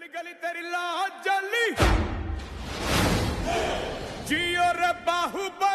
गली गली तेरी लाज जली जियो रे बाहुबली